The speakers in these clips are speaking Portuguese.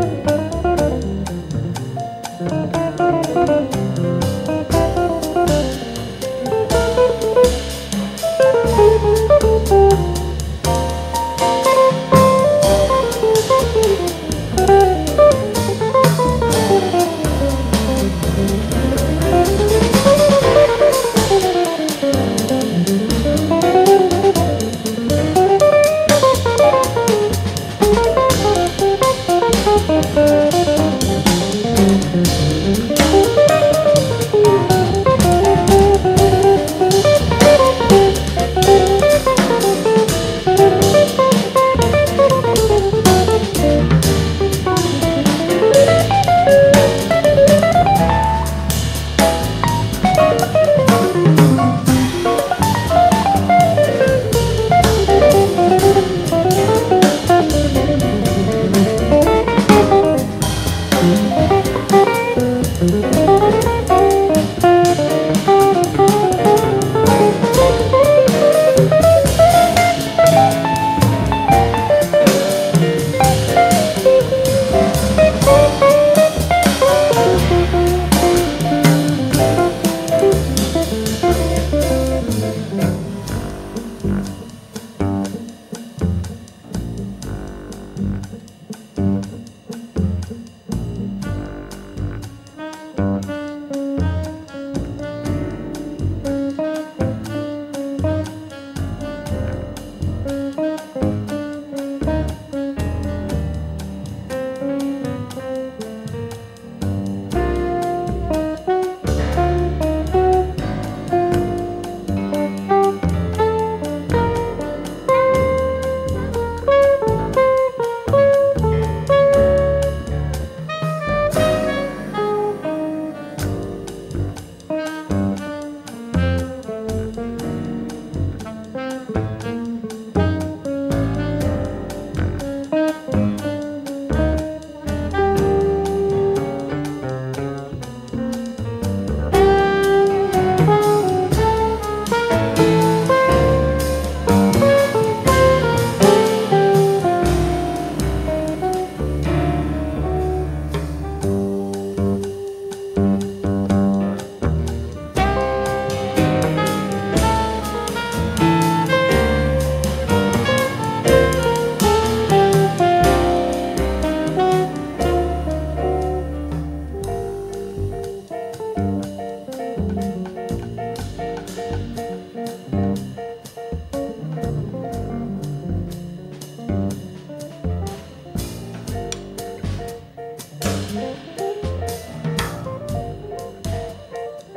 Música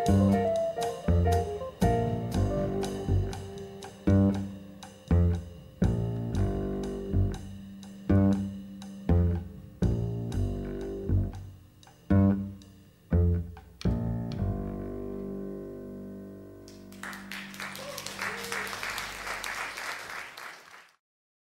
Bye.